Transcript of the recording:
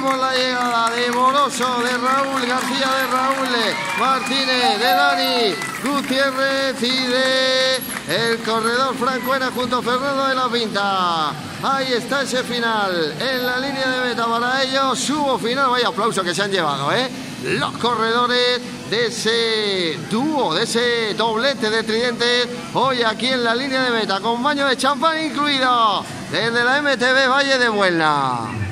Vemos la llegada de Moroso, de Raúl García, de Raúl Martínez, de Dani Gutiérrez y de el corredor Francuena junto a Fernando de la Pinta. Ahí está ese final en la línea de meta para ellos. Subo final, vaya aplauso que se han llevado, ¿eh? Los corredores de ese dúo, de ese doblete de tridentes, hoy aquí en la línea de meta, con baño de champán incluido, desde la MTV Valle de Buena.